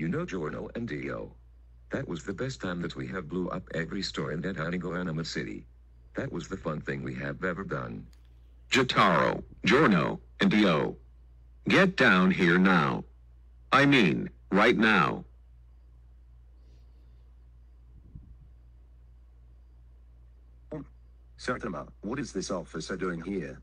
You know Giorno and Dio. That was the best time that we have blew up every store in that Anigo Anima City. That was the fun thing we have ever done. Jotaro, Giorno, and Dio. Get down here now. I mean, right now. Saitama, what is this officer doing here?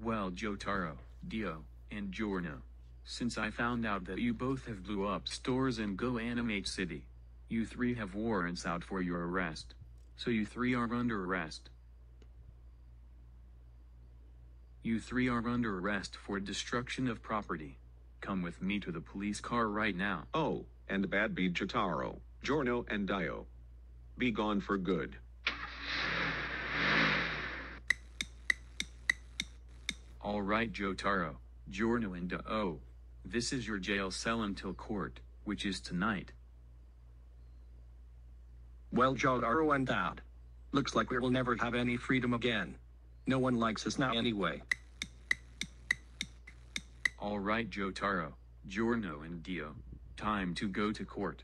Well, Jotaro, Dio, and Giorno. Since I found out that you both have blew up stores in Go Animate City, you three have warrants out for your arrest. So you three are under arrest. You three are under arrest for destruction of property. Come with me to the police car right now. Oh, and bad be Jotaro, Giorno, and Dio. Be gone for good. All right, Jotaro, Giorno, and Dio. This is your jail cell until court, which is tonight. Well, Jotaro and Dad. Looks like we will never have any freedom again. No one likes us now anyway. All right, Jotaro, Giorno, and Dio. Time to go to court.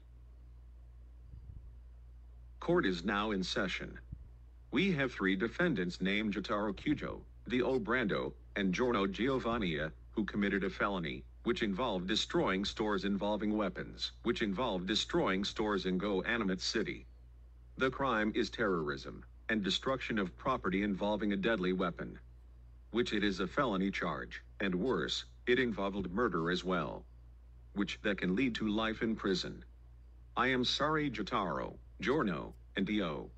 Court is now in session. We have three defendants named Jotaro Kujo, Dio Brando, and Giorno Giovanna, who committed a felony, which involved destroying stores involving weapons, which involved destroying stores in Go Animate City. The crime is terrorism and destruction of property involving a deadly weapon, which it is a felony charge, and worse, it involved murder as well, which that can lead to life in prison. I am sorry, Jotaro, Giorno, and Dio.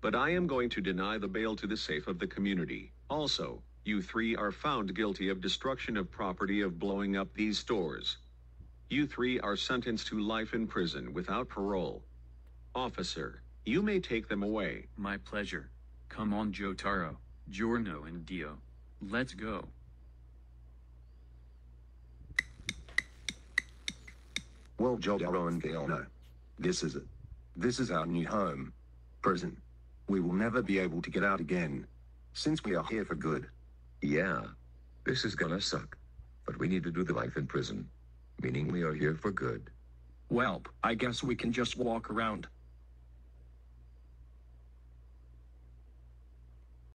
But I am going to deny the bail to the safe of the community. Also, you three are found guilty of destruction of property of blowing up these stores. You three are sentenced to life in prison without parole. Officer, you may take them away. My pleasure. Come on, Jotaro, Giorno, and Dio. Let's go. Well, Jotaro and Giorno. This is it. This is our new home. Prison. We will never be able to get out again. Since we are here for good. Yeah. This is gonna suck. But we need to do the life in prison. Meaning we are here for good. Well, I guess we can just walk around.